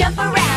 jump around.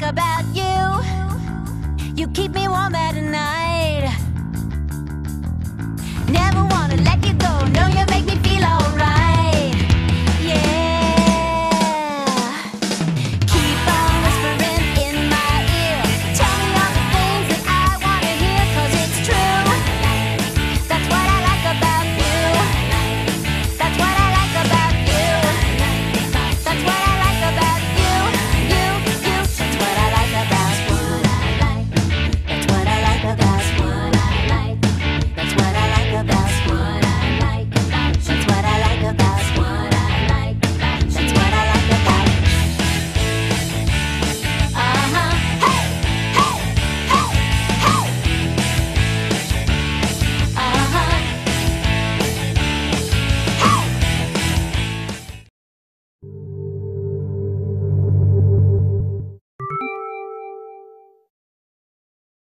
like about you. You keep me warm at night.